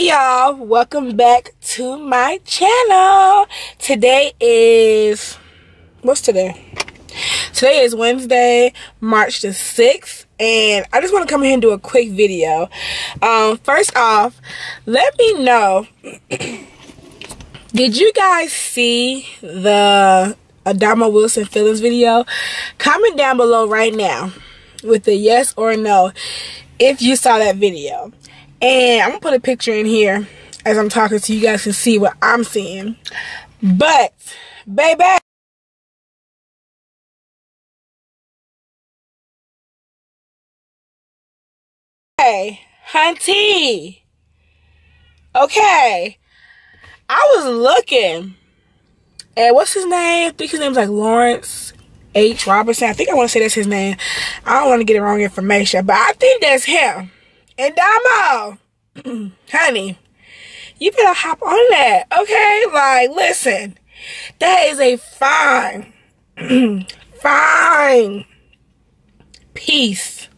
y'all. Welcome back to my channel. Today is what's today? Today is wednesday march the 6th and i just want to come here and do a quick video. Um first off let me know did you guys see the adama wilson feelings video? Comment down below right now with a yes or no if you saw that video and I'm gonna put a picture in here as I'm talking so you guys can see what I'm seeing. But, baby. Hey, hunty. Okay. I was looking and what's his name? I think his name's like Lawrence H. Robertson. I think I want to say that's his name. I don't want to get the wrong information, but I think that's him. And Domo, honey, you better hop on that, okay? Like, listen, that is a fine, fine piece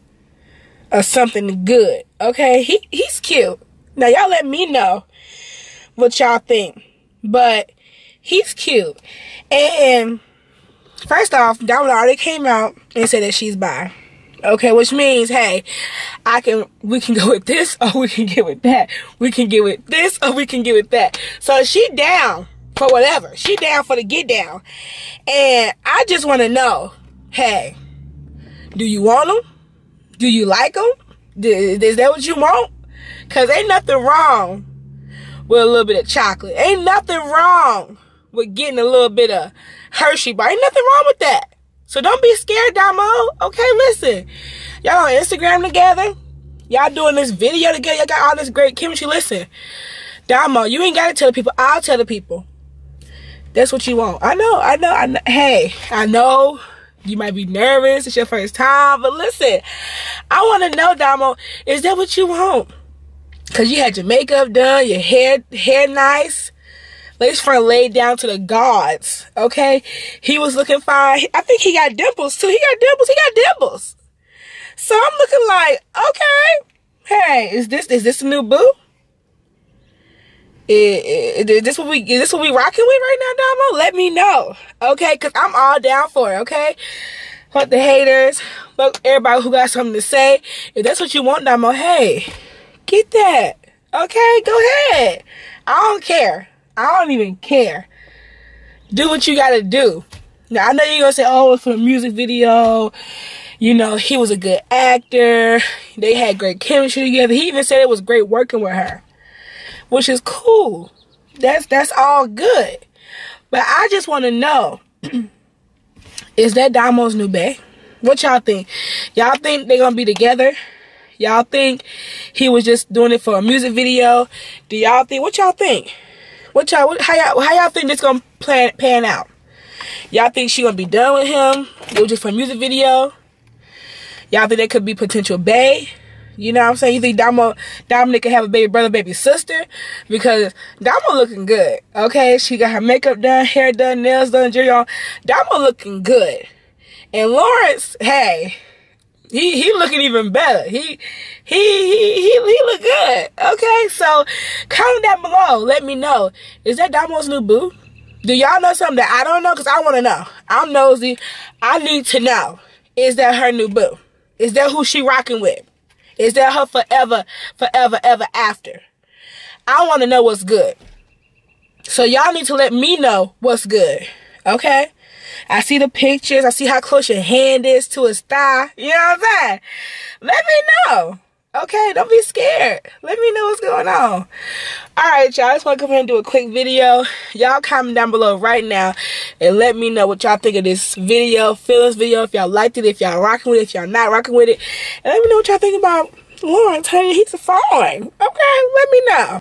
of something good, okay? He he's cute. Now y'all let me know what y'all think, but he's cute. And first off, Domo already came out and said that she's bi. Okay, which means, hey, I can, we can go with this or we can get with that. We can get with this or we can get with that. So she down for whatever. She down for the get down. And I just want to know, hey, do you want them? Do you like them? Is that what you want? Cause ain't nothing wrong with a little bit of chocolate. Ain't nothing wrong with getting a little bit of Hershey bar. Ain't nothing wrong with that. So don't be scared, Domo. Okay, listen. Y'all on Instagram together. Y'all doing this video together. Y'all got all this great chemistry. Listen, Domo, you ain't got to tell the people. I'll tell the people. That's what you want. I know, I know, I know. Hey, I know you might be nervous. It's your first time. But listen, I want to know, Domo, is that what you want? Because you had your makeup done, your hair, hair nice. Lace front laid down to the gods. Okay, he was looking fine. I think he got dimples too. He got dimples. He got dimples. So I'm looking like, okay, hey, is this is this a new boo? Is, is this what we is this what we rocking with right now, Domo? Let me know, okay? Cause I'm all down for it, okay? Fuck the haters, fuck everybody who got something to say. If that's what you want, Domo, hey, get that, okay? Go ahead. I don't care. I don't even care. Do what you gotta do. Now I know you're gonna say, oh, it's for a music video. You know, he was a good actor. They had great chemistry together. He even said it was great working with her. Which is cool. That's that's all good. But I just wanna know, is that Domo's new bae? What y'all think? Y'all think they're gonna be together? Y'all think he was just doing it for a music video? Do y'all think what y'all think? What y'all? How y'all? How y'all think this gonna plan pan out? Y'all think she gonna be done with him? It was just for a music video. Y'all think they could be potential bae? You know what I'm saying? You think Domo, Dominic could have a baby brother, baby sister? Because Domo looking good, okay? She got her makeup done, hair done, nails done, jewelry on. Domo looking good. And Lawrence, hey, he he looking even better. He he he he, look good. Okay, so comment down below. Let me know. Is that Domo's new boo? Do y'all know something that I don't know? Cause I want to know. I'm nosy. I need to know. Is that her new boo? Is that who she rocking with? Is that her forever, forever, ever after? I want to know what's good. So y'all need to let me know what's good. Okay? I see the pictures. I see how close your hand is to his thigh. You know what I'm saying? Let me know. Okay, don't be scared. Let me know what's going on. Alright, y'all. I just want to come here and do a quick video. Y'all comment down below right now and let me know what y'all think of this video, feelings video, if y'all liked it, if y'all rocking with it, if y'all not rocking with it. And let me know what y'all think about Lawrence, honey. He's a fine. Okay, let me know.